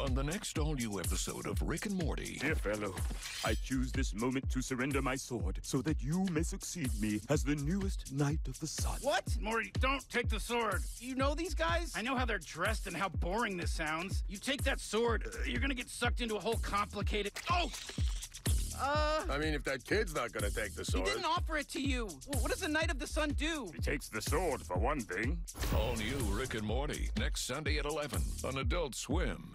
on the next all new episode of Rick and Morty. Dear fellow, I choose this moment to surrender my sword so that you may succeed me as the newest Knight of the Sun. What? Morty, don't take the sword. You know these guys? I know how they're dressed and how boring this sounds. You take that sword, uh, you're gonna get sucked into a whole complicated. Oh! Uh, I mean, if that kid's not gonna take the sword. he didn't offer it to you. What does the Knight of the Sun do? He takes the sword for one thing. All new Rick and Morty next Sunday at 11 on Adult Swim.